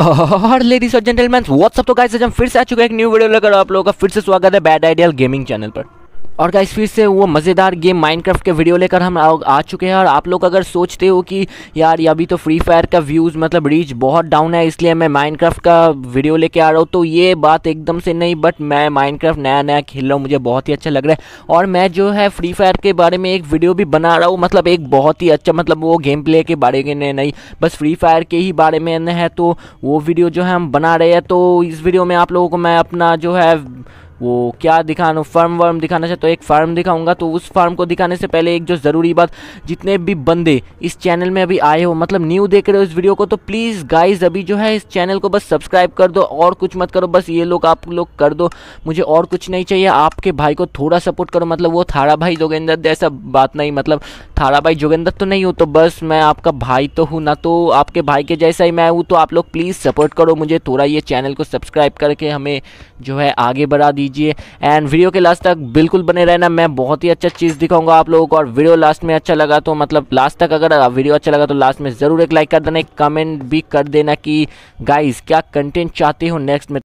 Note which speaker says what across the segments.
Speaker 1: और लेडीज़ और gentleman what's up तो गाइस हम फिर से आ चुके हैं एक न्यू वीडियो लेकर आप लोगों का फिर से स्वागत है बैड आइडियल गेमिंग चैनल पर। और गाइस फिर से वो मज़ेदार गेम माइनक्राफ्ट के वीडियो लेकर हम आ, चुके हैं और आप लोग अगर सोचते हो कि यार अभी तो फ्री फायर का व्यूज़ मतलब रीच बहुत डाउन है इसलिए मैं माइनक्राफ्ट का वीडियो लेके आ रहा हूँ तो ये बात एकदम से नहीं बट मैं माइनक्राफ्ट नया नया खेल रहा हूँ मुझे बहुत ही अच्छा लग रहा है। और मैं जो है फ्री फायर के बारे में एक वीडियो भी बना रहा हूँ मतलब एक बहुत ही अच्छा मतलब वो गेम प्ले के बारे में नहीं बस फ्री फायर के ही बारे में है तो वो वीडियो जो है हम बना रहे हैं तो इस वीडियो में आप लोगों को मैं अपना जो है वो क्या दिखाना फार्म वर्म दिखाना चाहता तो एक फार्म दिखाऊँगा तो उस फार्म को दिखाने से पहले एक जो ज़रूरी बात, जितने भी बंदे इस चैनल में अभी आए हो मतलब न्यू देख रहे हो इस वीडियो को तो प्लीज़ गाइज़ अभी जो है इस चैनल को बस सब्सक्राइब कर दो, और कुछ मत करो, बस ये लोग आप लोग कर दो, मुझे और कुछ नहीं चाहिए, आपके भाई को थोड़ा सपोर्ट करो मतलब वो थारा भाई जोगेंद्र ऐसा बात नहीं मतलब थारा भाई जोगेंद्र तो नहीं हूँ तो बस मैं आपका भाई तो हूँ ना तो आपके भाई के जैसा ही मैं हूँ तो आप लोग प्लीज़ सपोर्ट करो मुझे, थोड़ा ये चैनल को सब्सक्राइब करके हमें जो है आगे बढ़ा दीजिए। एंड वीडियो के लास्ट तक बिल्कुल बने रहना मैं बहुत ही अच्छा चीज़ दिखाऊँगा आप लोगों को। और वीडियो लास्ट में अच्छा लगा तो मतलब लास्ट तक अगर वीडियो अच्छा लगा तो लास्ट में ज़रूर एक लाइक कर देना एक कमेंट भी कर देना कि गाइस क्या कंटेंट चाहते हो नेक्स्ट में?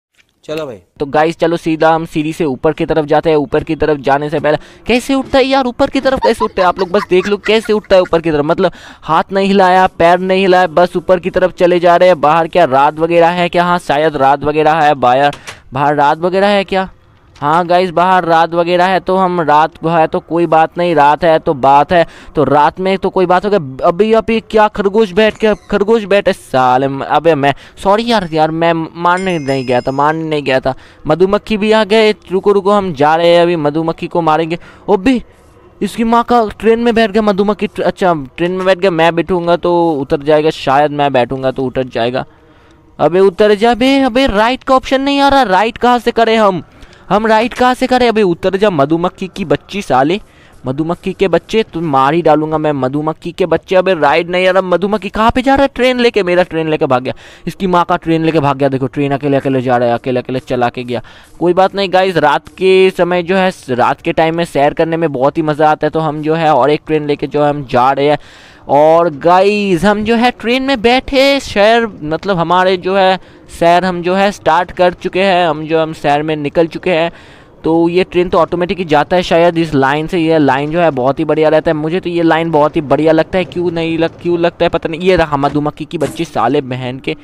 Speaker 2: चलो भाई।
Speaker 1: तो गाइस चलो सीधा हम सीढ़ी से ऊपर की तरफ़ जाते हैं। ऊपर की तरफ़ जाने से पहले कैसे उठता है यार? ऊपर की तरफ़ कैसे उठता है? आप लोग बस देख लो कैसे उठता है ऊपर की तरफ़? मतलब हाथ नहीं हिलाया पैर नहीं हिलाया बस ऊपर की तरफ़ चले जा रहे हैं। बाहर क्या रात वगैरह है क्या? हाँ शायद रात वगैरह है। बाहर बाहर रात वगैरह है क्या? हाँ गाइस बाहर रात वगैरह है तो हम रात है तो कोई बात नहीं, रात है तो बात है। तो रात में तो कोई बात हो गया। अभी अभी क्या खरगोश बैठ के खरगोश बैठे? साल अबे मैं सॉरी यार यार मैं मारने नहीं गया था मारने नहीं गया था। मधुमक्खी भी आ गए। रुको रुको, हम जा रहे हैं। अभी मधुमक्खी को मारेंगे। ओ भी इसकी माँ का ट्रेन में बैठ गया मधुमक्खी। अच्छा ट्रेन में बैठ गया, मैं बैठूँगा तो उतर जाएगा, शायद मैं बैठूँगा तो उतर जाएगा। अबे उतर जा बे, अबे राइट का ऑप्शन नहीं आ रहा। राइट कहाँ से करें हम? हम राइट कहाँ से करें? अभी उतर जा मधुमक्खी की बच्ची साले। मधुमक्खी के बच्चे तुम मार ही डालूँगा मैं मधुमक्खी के बच्चे। अबे राइड नहीं यार मधुमक्खी कहाँ पे जा रहा है? ट्रेन लेके, मेरा ट्रेन लेके भाग गया। इसकी माँ का ट्रेन लेके भाग गया। देखो ट्रेन अकेले अकेले जा रहा है, अकेले अकेले चला के गया। कोई बात नहीं गाइज़ रात के समय जो है, रात के टाइम में सैर करने में बहुत ही मज़ा आता है। तो हम जो है और एक ट्रेन लेके जो है, हम जा रहे हैं। और गाइस हम जो है ट्रेन में बैठे, शहर मतलब हमारे जो है, शहर हम जो है स्टार्ट कर चुके हैं, हम जो हम शहर में निकल चुके हैं। तो ये ट्रेन तो ऑटोमेटिक ही जाता है शायद इस लाइन से, ये लाइन जो है बहुत ही बढ़िया रहता है। मुझे तो ये लाइन बहुत ही बढ़िया लगता है, क्यों नहीं लग, क्यों लगता है पता नहीं। ये रहा मधुमक्खी की बच्ची साले बहन के।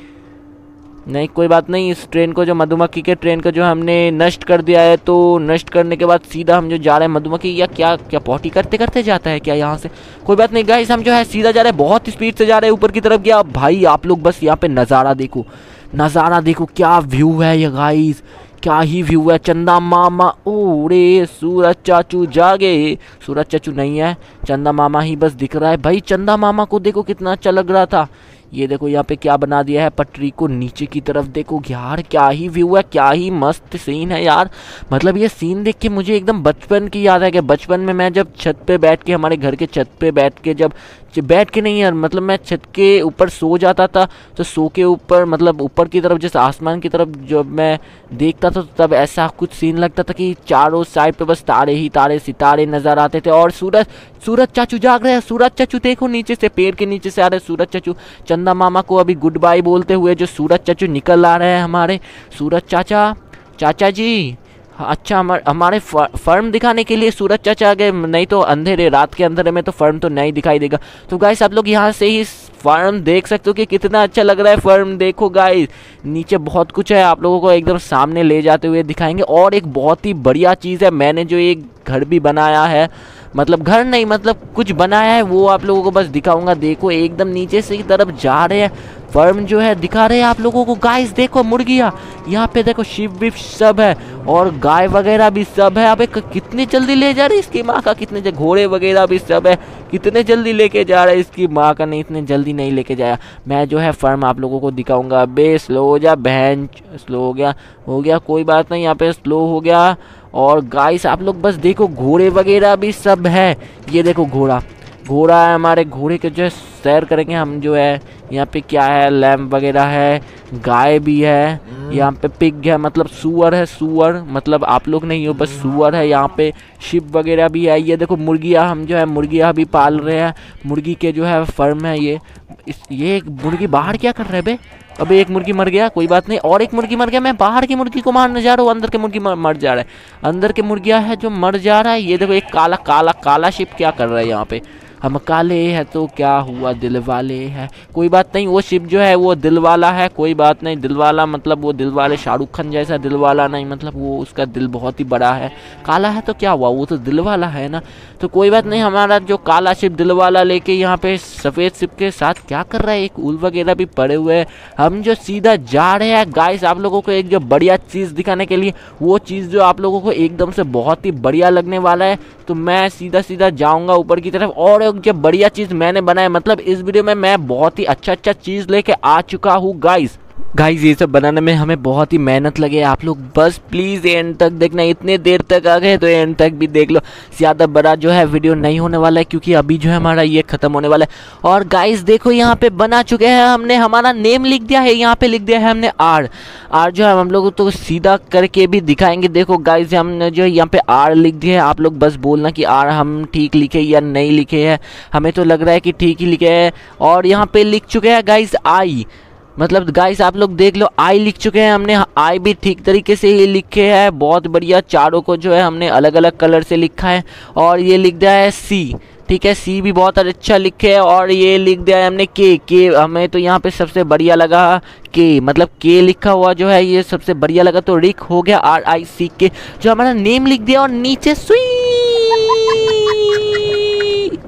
Speaker 1: नहीं, कोई बात नहीं, इस ट्रेन को जो मधुमक्खी के ट्रेन को जो हमने नष्ट कर दिया है तो नष्ट करने के बाद सीधा हम जो जा रहे हैं मधुमक्खी, या क्या क्या पॉटी करते करते जाता है क्या यहाँ से? कोई बात नहीं गाइस हम जो है सीधा जा रहे हैं, बहुत स्पीड से जा रहे हैं, ऊपर की तरफ़ गया। भाई, आप लोग बस यहाँ पे नज़ारा देखो नज़ारा देखो, क्या व्यू है ये गाइस क्या ही व्यू है। चंदा मामा ओ रे सूरज चाचू जागे। सूरज चाचू नहीं है, चंदा मामा ही बस दिख रहा है। भाई, चंदा मामा को देखो कितना अच्छा लग रहा था। ये देखो यहाँ पे क्या बना दिया है, पटरी को नीचे की तरफ़ देखो, यार क्या ही व्यू है, क्या ही मस्त सीन है यार। मतलब ये सीन देख के मुझे एकदम बचपन की याद है कि बचपन में मैं जब छत पे बैठ के, हमारे घर के छत पे बैठ के जब बैठ के नहीं यार मतलब मैं छत के ऊपर सो जाता था तो सो के ऊपर मतलब ऊपर की तरफ़, जैसे आसमान की तरफ़ जब मैं देखता था तो तब ऐसा कुछ सीन लगता था कि चारों साइड पे बस तारे ही तारे, सितारे नज़र आते थे और सूरज सूरज चाचू जाग रहे हैं, सूरज चाचू देखो नीचे से, पेड़ के नीचे से आ रहे सूरज चाचू चंदा मामा को अभी गुड बाय बोलते हुए जो सूरज चाचू निकल आ रहे हैं हमारे। सूरज चाचा चाचा जी अच्छा हमारे हमारे फर्म दिखाने के लिए सूरज चाचा आ गए। नहीं तो अंधेरे, रात के अंधेरे में तो फर्म तो नहीं दिखाई देगा। तो गाइस आप लोग यहाँ से ही फर्म देख सकते हो कि कितना अच्छा लग रहा है फर्म। देखो गाइस नीचे बहुत कुछ है, आप लोगों को एकदम सामने ले जाते हुए दिखाएँगे। और एक बहुत ही बढ़िया चीज़ है, मैंने जो एक घर भी बनाया है मतलब घर नहीं मतलब कुछ बनाया है, वो आप लोगों को बस दिखाऊँगा। देखो, एकदम नीचे से की तरफ़ जा रहे हैं। फर्म जो है, दिखा रहे हैं आप लोगों को। गाइस देखो मुर्गिया, यहाँ पे देखो शिव विप सब है, और गाय वगैरह भी सब है। अबे कितनी जल्दी ले जा रहे इसकी माँ का? कितने घोड़े वगैरह भी सब है। कितने जल्दी लेके जा रहे इसकी माँ का? नहीं, इतने जल्दी नहीं लेके जाया। मैं जो है फर्म आप लोगों को दिखाऊँगा। बे स्लो हो जा, बहन, स्लो हो गया। हो गया, कोई बात नहीं, यहाँ पे स्लो हो गया। और गाइस आप लोग बस देखो घोड़े वगैरह भी सब है। ये देखो घोड़ा। घोड़ा है हमारे घोड़े के जो है सैर करेंगे हम जो है। यहाँ पे क्या है लैम्प वगैरह है गाय भी है। हम्म। यहाँ पे पिग है मतलब सुअर है सुअर। मतलब आप लोग नहीं हो बस। सुअर है। यहाँ पे शिप वगैरह भी है। ये देखो मुर्गियाँ हम जो है मुर्गियाँ भी पाल रहे हैं। मुर्गी के जो है फर्म है ये। इस ये मुर्गी बाहर क्या कर रहे हैं बे? अबे एक मुर्गी मर गया कोई बात नहीं। और एक मुर्गी मर गया मैं बाहर की मुर्गी को मारने जा रहा हूँ अंदर के मुर्गी मर, मर जा रहा है। अंदर के मुर्गिया है जो मर जा रहा है। ये देखो एक काला काला काला शिप क्या कर रहा है यहाँ पे। हम काले हैं तो क्या हुआ, दिल वाले हैं। कोई बात नहीं, वो शिप जो है, वो दिल वाला है, कोई बात नहीं, दिल वाला मतलब वो दिल वाले शाहरुख खान जैसा दिल वाला नहीं मतलब वो उसका दिल बहुत ही बड़ा है। काला है तो क्या हुआ, वो तो दिल वाला है ना। तो कोई बात नहीं, हमारा जो काला शिप दिल वाला लेके यहाँ पे सफ़ेद शिप के साथ क्या कर रहा है, एक उल वगैरह भी पड़े हुए हैं। हम जो सीधा जा रहे हैं गाइस आप लोगों को एक जो बढ़िया चीज़ दिखाने के लिए, वो चीज़ जो आप लोगों को एकदम से बहुत ही बढ़िया लगने वाला है। तो मैं सीधा सीधा जाऊँगा ऊपर की तरफ़, और एक जब बढ़िया चीज़ मैंने बनाया मतलब इस वीडियो में मैं बहुत ही अच्छा अच्छा चीज़ लेके आ चुका हूँ गाइस गाइस ये सब बनाने में हमें बहुत ही मेहनत लगे। आप लोग बस प्लीज़ एंड तक देखना। इतने देर तक आ गए तो एंड तक भी देख लो। ज़्यादा बड़ा जो है वीडियो नहीं होने वाला है, क्योंकि अभी जो है हमारा ये ख़त्म होने वाला है। और गाइस देखो, यहाँ पे बना चुके हैं हमने। हमारा नेम लिख दिया है। यहाँ पे लिख दिया है हमने आर आर जो है हम लोग तो सीधा करके भी दिखाएँगे। देखो गाइज़ हमने जो है यहाँ पे आर लिख दिया है। आप लोग बस बोलना कि आर हम ठीक लिखे या नहीं लिखे हैं। हमें तो लग रहा है कि ठीक ही लिखे हैं। और यहाँ पे लिख चुके हैं गाइज़ आई मतलब गाइस आप लोग देख लो आई लिख चुके हैं हमने आई भी ठीक तरीके से ही लिखे हैं। बहुत बढ़िया, चारों को जो है हमने अलग अलग कलर से लिखा है। और ये लिख दिया है सी ठीक है? सी भी बहुत अच्छा लिखे है और ये लिख दिया है हमने के के हमें तो यहाँ पे सबसे बढ़िया लगा के मतलब के लिखा हुआ जो है, ये सबसे बढ़िया लगा तो रिक हो गया आर आई सी के जो हमारा नेम लिख दिया और नीचे सुई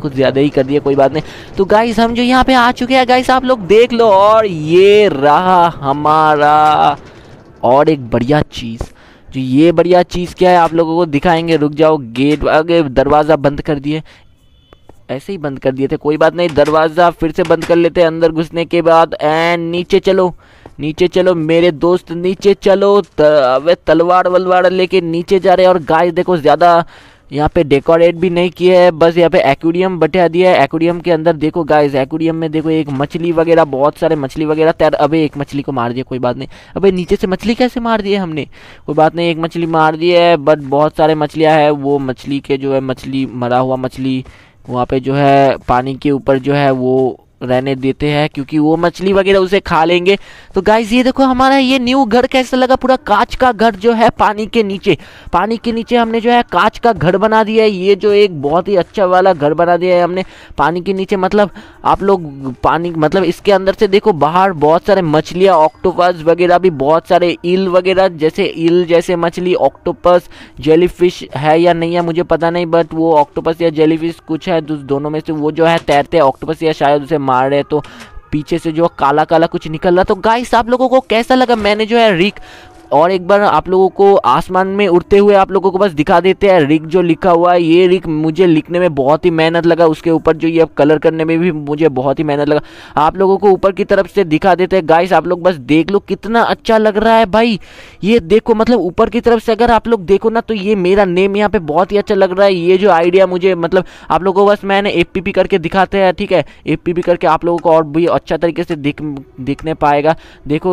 Speaker 1: कुछ ज़्यादा ही कर दिया, कोई बात नहीं। तो गाइस हम जो यहाँ पे आ चुके हैं गाइस आप लोग देख लो, और ये रहा हमारा और एक बढ़िया चीज़। जो ये बढ़िया चीज़ क्या है, आप लोगों को दिखाएँगे। रुक जाओ गेट आगे दरवाज़ा बंद कर दिए। ऐसे ही बंद कर दिए थे, कोई बात नहीं, दरवाज़ा फिर से बंद कर लेते अंदर घुसने के बाद। एंड नीचे चलो नीचे चलो, मेरे दोस्त, नीचे चलो अबे तलवार वलवार लेके नीचे जा रहे हैं। और गाय देखो, ज़्यादा यहाँ पे डेकोरेट भी नहीं किया है, बस यहाँ पे एक्वेरियम बैठा दिया है। एक्वेरियम के अंदर देखो गाइस एक्वेरियम में देखो एक मछली वगैरह, बहुत सारे मछली वगैरह। तैर, अबे एक मछली को मार दिया, कोई बात नहीं। अबे नीचे से मछली कैसे मार दिए हमने? कोई बात नहीं, एक मछली मार दी है बट बहुत सारे मछलियाँ है। वो मछली के जो है, मछली, मरा हुआ मछली, वहाँ पे जो है, पानी के ऊपर जो है, वो रहने देते हैं, क्योंकि वो मछली वगैरह उसे खा लेंगे। तो गाइज़ ये देखो हमारा ये न्यू घर कैसा लगा? पूरा कांच का घर जो है पानी के नीचे। पानी के नीचे हमने जो है कांच का घर बना दिया है। ये जो एक बहुत ही अच्छा वाला घर बना दिया है हमने। पानी के नीचे मतलब आप लोग पानी मतलब इसके अंदर से देखो बाहर बहुत सारे मछलियाँ ऑक्टोपस वगैरह भी बहुत सारे ईल वगैरह, जैसे ईल जैसे मछली ऑक्टोपस जेलीफिश है या नहीं है मुझे पता नहीं बट वो ऑक्टोपस या जेलीफिश कुछ है दोनों में से वो जो है तैरते हैं ऑक्टोपस या शायद उसे मार रहे तो पीछे से जो काला काला कुछ निकल रहा तो गाइस आप लोगों को कैसा लगा? मैंने जो है रिक और एक बार आप लोगों को आसमान में उड़ते हुए आप लोगों को बस दिखा देते हैं, रिक जो लिखा हुआ है, ये रिक मुझे लिखने में बहुत ही मेहनत लगा, उसके ऊपर जो ये अब कलर करने में भी मुझे बहुत ही मेहनत लगा। आप लोगों को ऊपर की तरफ़ से दिखा देते हैं गाइस आप लोग बस देख लो कितना अच्छा लग रहा है भाई। ये देखो मतलब ऊपर की तरफ़ से अगर आप लोग देखो ना तो ये मेरा नेम यहाँ पे बहुत ही अच्छा लग रहा है। ये जो आइडिया मुझे मतलब आप लोगों को बस मैंने ए करके दिखाते हैं, ठीक है? ए करके आप लोगों को और भी अच्छा तरीके से दिख, दिखने पाएगा। देखो,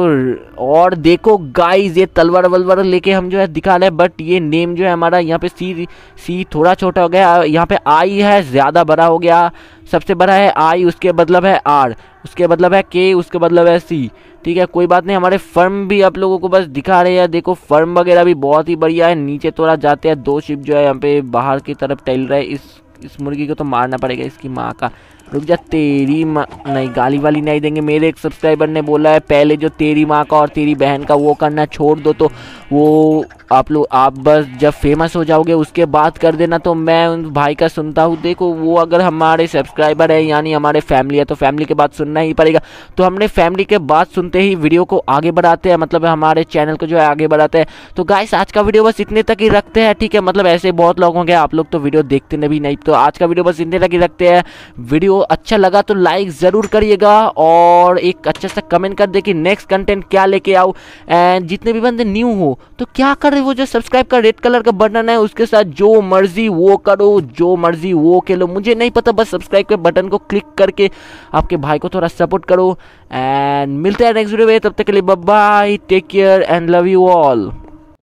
Speaker 1: और देखो गाइज़ ये तलवार वलवार लेके हम जो है दिखा रहे हैं बट ये नेम जो है हमारा यहाँ पे सी सी थोड़ा छोटा हो गया, यहाँ पे आई है, ज़्यादा बड़ा हो गया, सबसे बड़ा है आई उसके मतलब है आर उसके मतलब है के उसके मतलब है सी ठीक है? कोई बात नहीं, हमारे फर्म भी आप लोगों को बस दिखा रहे हैं, देखो फर्म वगैरह भी बहुत ही बढ़िया है, नीचे थोड़ा जाते हैं, दो शिप जो है यहाँ पे बाहर की तरफ़ टहल रहे इस इस मुर्गी को तो मारना पड़ेगा इसकी माँ का। रुक जा, तेरी माँ नहीं, गाली वाली नहीं देंगे। मेरे एक सब्सक्राइबर ने बोला है, पहले जो तेरी माँ का और तेरी बहन का वो करना छोड़ दो तो वो आप लोग आप बस जब फ़ेमस हो जाओगे, उसके बाद कर देना तो मैं उन भाई का सुनता हूँ। देखो, वो अगर हमारे सब्सक्राइबर है, यानी हमारे फैमिली है तो फैमिली के बाद सुनना ही पड़ेगा। तो हमने फैमिली के बाद सुनते ही वीडियो को आगे बढ़ाते हैं मतलब हमारे चैनल को जो है आगे बढ़ाते हैं। तो गाइस आज का वीडियो बस इतने तक ही रखते हैं, ठीक है? मतलब ऐसे बहुत लोग होंगे, आप लोग तो वीडियो देखते भी, नहीं तो आज का वीडियो बस इतने तक ही रखते हैं। वीडियो अच्छा लगा तो लाइक ज़रूर करिएगा और एक अच्छा सा कमेंट कर दे कि नेक्स्ट कंटेंट क्या लेके आओ एंड जितने भी बंदे न्यू हो तो क्या कर रहे वो जो सब्सक्राइब का रेड कलर का बटन है, उसके साथ जो मर्ज़ी वो करो, जो मर्ज़ी वो खेलो। मुझे नहीं पता, बस सब्सक्राइब के बटन को क्लिक करके आपके भाई को थोड़ा सपोर्ट करो। एंड मिलते हैं नेक्स्ट वीडियो में, तब तक के लिए bye take care and love you all